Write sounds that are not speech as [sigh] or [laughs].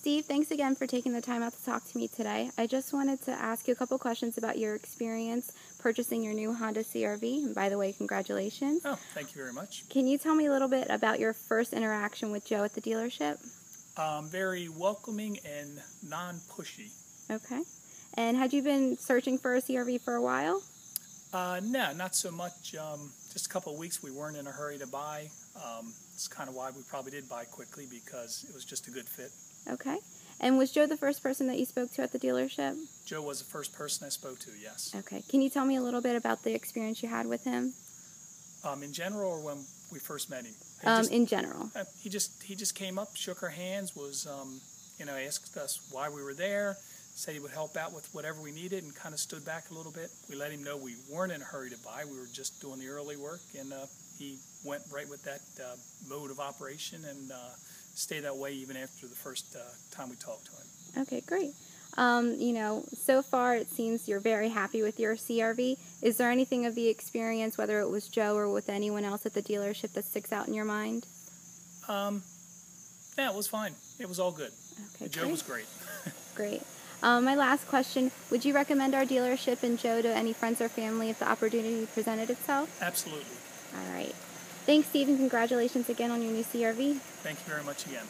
Steve, thanks again for taking the time out to talk to me today. I just wanted to ask you a couple questions about your experience purchasing your new Honda CRV. And by the way, congratulations. Oh, thank you very much. Can you tell me a little bit about your first interaction with Joe at the dealership? Um, very welcoming and non-pushy. Okay. And had you been searching for a CRV for a while? Uh, no, not so much. Um, just a couple of weeks. We weren't in a hurry to buy. Um, it's kind of why we probably did buy quickly because it was just a good fit. Okay. And was Joe the first person that you spoke to at the dealership? Joe was the first person I spoke to. Yes. Okay. Can you tell me a little bit about the experience you had with him? Um, in general, or when we first met him? Um, just, in general. uh, he just he just came up, shook our hands, was um, you know asked us why we were there, said he would help out with whatever we needed, and kind of stood back a little bit. We let him know we weren't in a hurry to buy; we were just doing the early work, and uh, he went right with that uh, mode of operation and uh, stayed that way even after the first uh, time we talked to him. Okay, great. Um, you know, so far it seems you're very happy with your CRV. Is there anything of the experience, whether it was Joe or with anyone else at the dealership, that sticks out in your mind? Um, yeah, it was fine. It was all good. Okay, Joe great. was great. Great. [laughs] Um, my last question Would you recommend our dealership and Joe to any friends or family if the opportunity presented itself? Absolutely. All right. Thanks, Steve, and congratulations again on your new CRV. Thank you very much again.